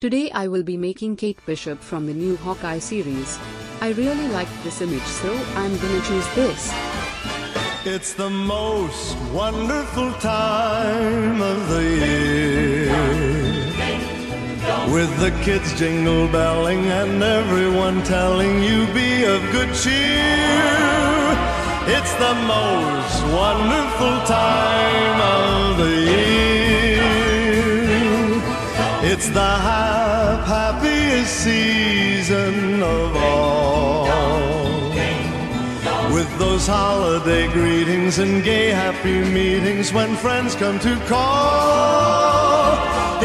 Today I will be making Kate Bishop from the new Hawkeye series. I really liked this image so I'm gonna choose this. It's the most wonderful time of the year. With the kids jingle belling and everyone telling you be of good cheer. It's the most wonderful time It's the hap- happiest season of all. With those holiday greetings and gay happy meetings when friends come to call.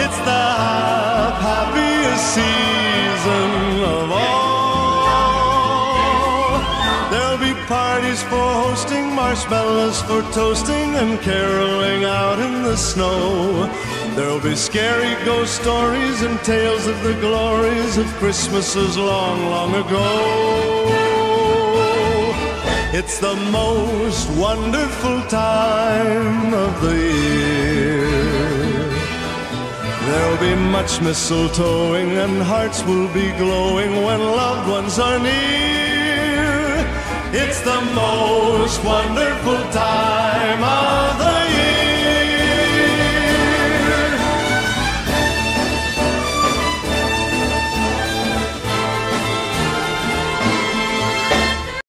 It's the hap- happiest season parties for hosting, marshmallows for toasting, and caroling out in the snow. There'll be scary ghost stories and tales of the glories of Christmases long, long ago. It's the most wonderful time of the year. There'll be much mistletoeing and hearts will be glowing when loved ones are near. It's the most wonderful time